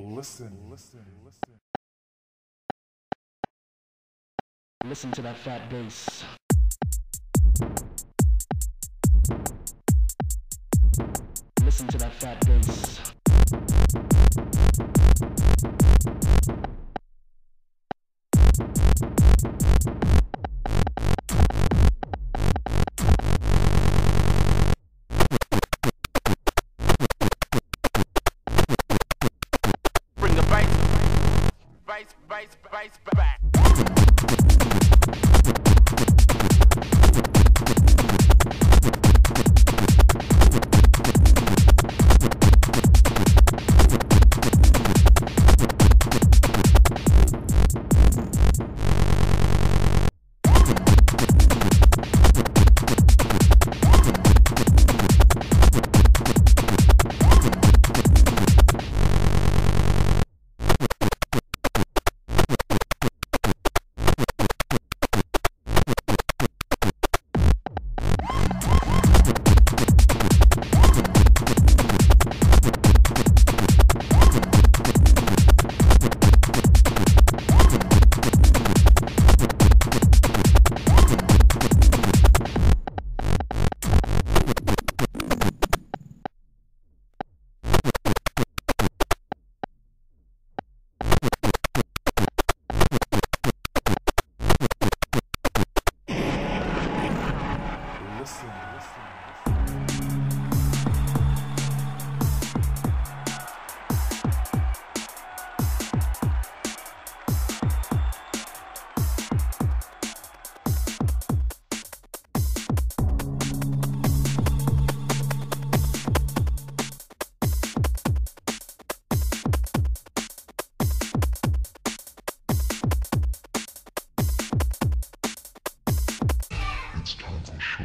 Listen. Listen. Listen. Listen to that fat bass. bass, bass, bass, back. 书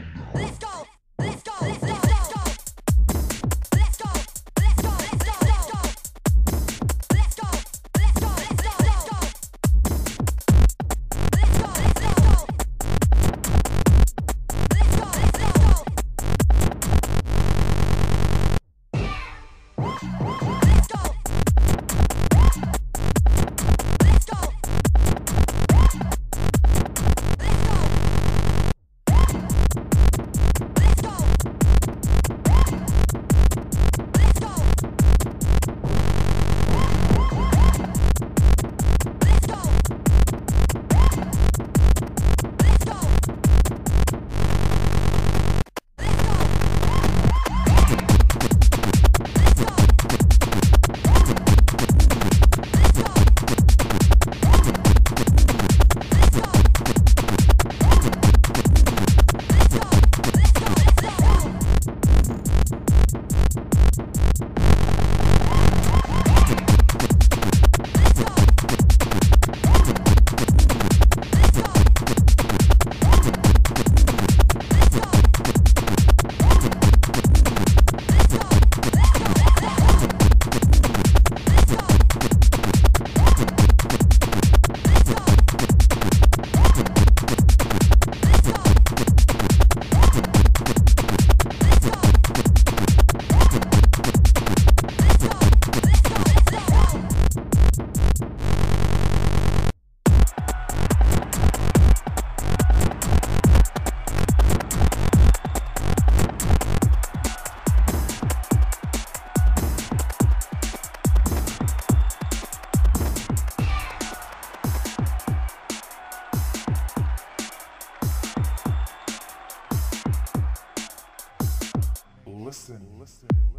listen. listen.